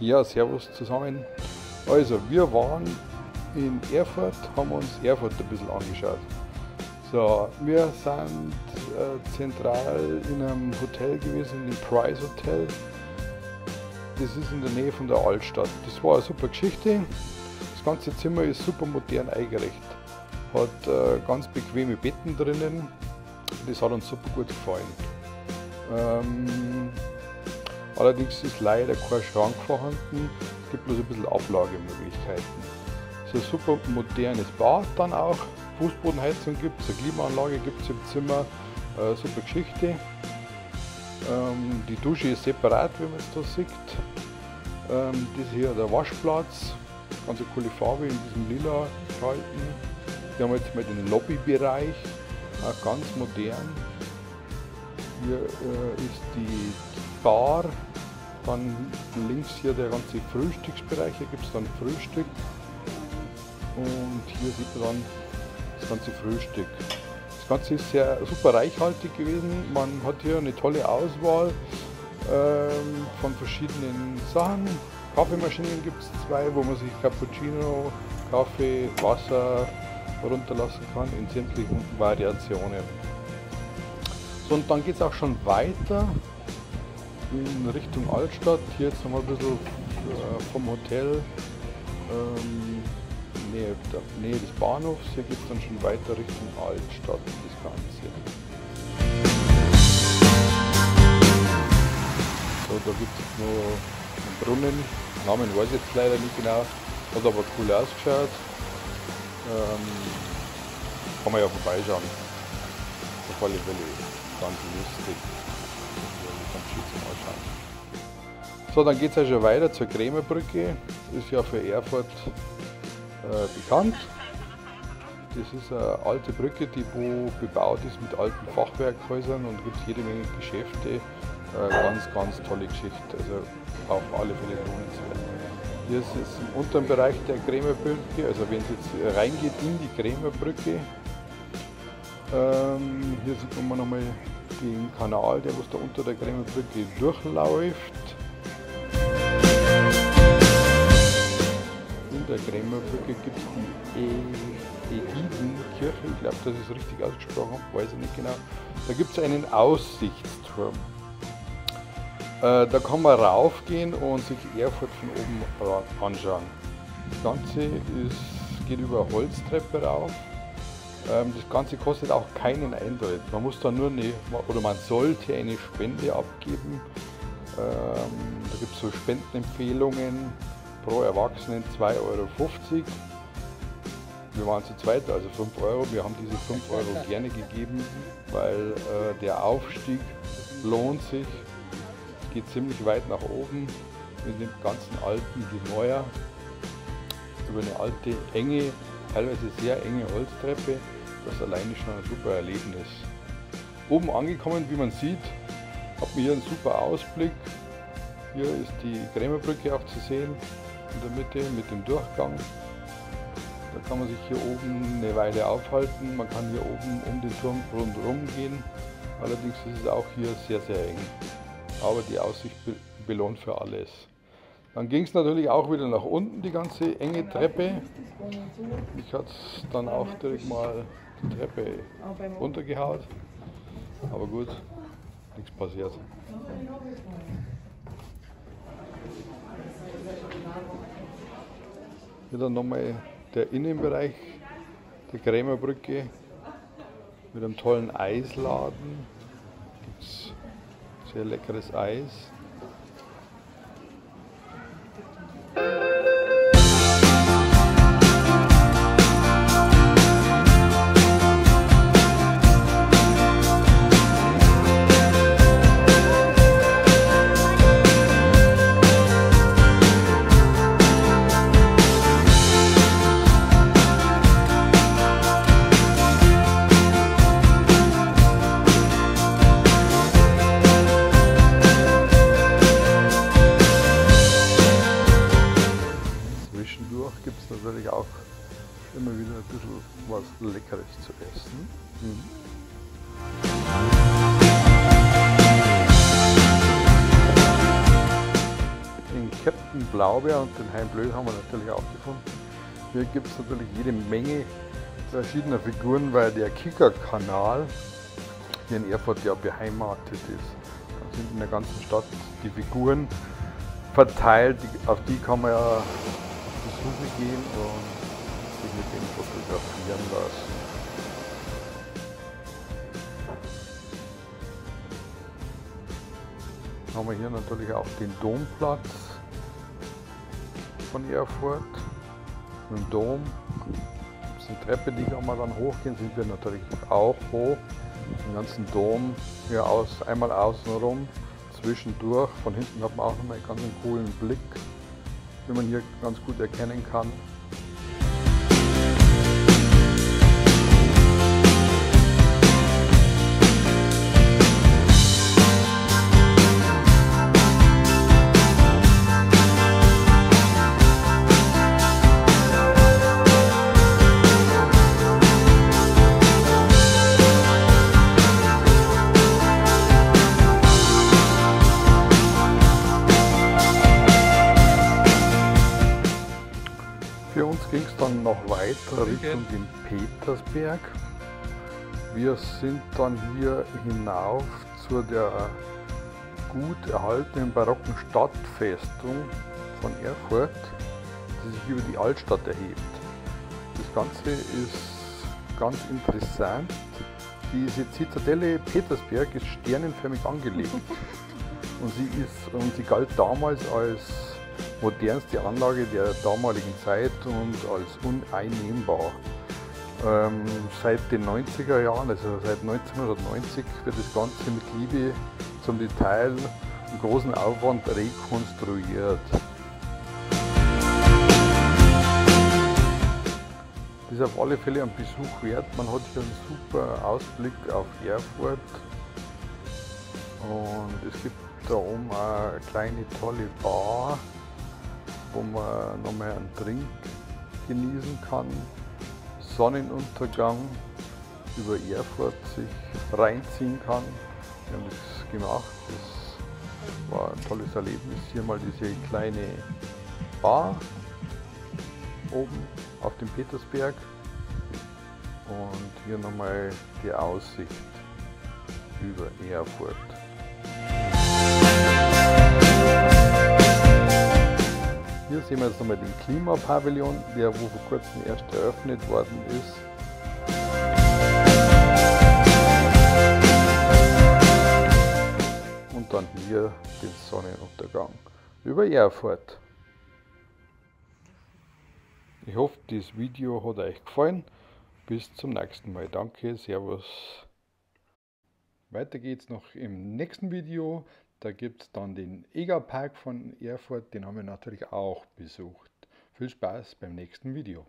Ja, servus zusammen. Also, wir waren in Erfurt, haben uns Erfurt ein bisschen angeschaut. So, wir sind äh, zentral in einem Hotel gewesen, im Price Hotel. Das ist in der Nähe von der Altstadt. Das war eine super Geschichte. Das ganze Zimmer ist super modern eingerichtet. Hat äh, ganz bequeme Betten drinnen. Das hat uns super gut gefallen. Ähm, Allerdings ist leider kein Schrank vorhanden, es gibt bloß ein bisschen Ablagemöglichkeiten. So ein super modernes Bad dann auch, Fußbodenheizung gibt es, eine Klimaanlage gibt es im Zimmer, äh, super Geschichte. Ähm, die Dusche ist separat, wie man es da sieht. Ähm, das hier der Waschplatz, ganz eine coole Farbe in diesem Lila gehalten. Wir haben jetzt mal den Lobbybereich, auch ganz modern. Hier äh, ist die Bar, dann links hier der ganze Frühstücksbereich, hier gibt es dann Frühstück und hier sieht man dann das ganze Frühstück. Das Ganze ist sehr super reichhaltig gewesen, man hat hier eine tolle Auswahl ähm, von verschiedenen Sachen. Kaffeemaschinen gibt es zwei, wo man sich Cappuccino, Kaffee, Wasser runterlassen kann in sämtlichen Variationen. So, und dann geht es auch schon weiter in Richtung Altstadt. Hier jetzt nochmal ein bisschen äh, vom Hotel, ähm, Nähe, Nähe des Bahnhofs. Hier geht es dann schon weiter Richtung Altstadt, das Ganze. So, da gibt es noch einen Brunnen. Namen weiß ich jetzt leider nicht genau. Hat aber cool ausgeschaut. Ähm, kann man ja vorbeischauen. Auf alle Fälle ganz lustig. So, dann geht es ja schon weiter zur Krämerbrücke. Ist ja für Erfurt äh, bekannt. Das ist eine alte Brücke, die wo bebaut ist mit alten Fachwerkhäusern und gibt jede Menge Geschäfte. Äh, ganz, ganz tolle Geschichte. Also auf alle Fälle lohnenswert. Hier ist es im unteren Bereich der Krämerbrücke, also wenn es jetzt reingeht in die Krämerbrücke, ähm, hier sieht man nochmal den Kanal, der was da unter der Krämerbrücke durchläuft. Der Krämerbrücke gibt es die Ägidenkirche, ich glaube, das ist richtig ausgesprochen, weiß ich nicht genau. Da gibt es einen Aussichtsturm. Äh, da kann man raufgehen und sich Erfurt von oben anschauen. Das Ganze ist, geht über Holztreppe rauf. Ähm, das Ganze kostet auch keinen Eintritt. Man muss da nur eine, oder man sollte eine Spende abgeben. Ähm, da gibt es so Spendenempfehlungen pro Erwachsenen 2,50 Euro. Wir waren zu zweit, also 5 Euro. Wir haben diese 5 Euro gerne gegeben, weil äh, der Aufstieg lohnt sich. Es geht ziemlich weit nach oben mit dem ganzen alten Gemäuer über eine alte, enge, teilweise sehr enge Holztreppe. Das alleine schon ein super Erlebnis. Oben angekommen, wie man sieht, hat man hier einen super Ausblick. Hier ist die Krämerbrücke auch zu sehen in der Mitte mit dem Durchgang. Da kann man sich hier oben eine Weile aufhalten. Man kann hier oben um den Turm rundherum gehen. Allerdings ist es auch hier sehr, sehr eng. Aber die Aussicht belohnt für alles. Dann ging es natürlich auch wieder nach unten, die ganze enge Treppe. Ich hatte dann auch direkt mal die Treppe runtergehaut. Aber gut, nichts passiert. Hier dann nochmal der Innenbereich der Krämerbrücke mit einem tollen Eisladen. Gibt's sehr leckeres Eis. Blaubeer und den Hein haben wir natürlich auch gefunden. Hier gibt es natürlich jede Menge verschiedener Figuren, weil der Kicker-Kanal hier in Erfurt ja beheimatet ist. Da sind in der ganzen Stadt die Figuren verteilt, auf die kann man ja auf die Suche gehen und sich mit denen fotografieren lassen. Haben wir hier natürlich auch den Domplatz von Erfurt mit dem Dom. Das ist eine Treppe, die kann man dann hochgehen, sind wir natürlich auch hoch. Den ganzen Dom hier aus, einmal außenrum, zwischendurch. Von hinten hat man auch noch einen ganz coolen Blick, wie man hier ganz gut erkennen kann. Ging es dann noch weiter Richtung den Petersberg. Wir sind dann hier hinauf zu der gut erhaltenen barocken Stadtfestung von Erfurt, die sich über die Altstadt erhebt. Das Ganze ist ganz interessant. Diese Zitadelle Petersberg ist sternenförmig angelegt und sie, ist, und sie galt damals als modernste Anlage der damaligen Zeit und als uneinnehmbar. Ähm, seit den 90er Jahren, also seit 1990, wird das Ganze mit Liebe zum Detail und großen Aufwand rekonstruiert. Das ist auf alle Fälle ein Besuch wert. Man hat hier einen super Ausblick auf Erfurt und es gibt da oben eine kleine tolle Bar wo man nochmal einen Drink genießen kann. Sonnenuntergang über Erfurt sich reinziehen kann. Wir haben das gemacht. Das war ein tolles Erlebnis. Hier mal diese kleine Bar oben auf dem Petersberg und hier nochmal die Aussicht über Erfurt. Hier sehen wir jetzt nochmal den Klimapavillon, der wo vor kurzem erst eröffnet worden ist. Und dann hier den Sonnenuntergang über Erfurt. Ich hoffe, das Video hat euch gefallen. Bis zum nächsten Mal. Danke, Servus. Weiter geht's noch im nächsten Video. Da gibt es dann den Egerpark von Erfurt, den haben wir natürlich auch besucht. Viel Spaß beim nächsten Video.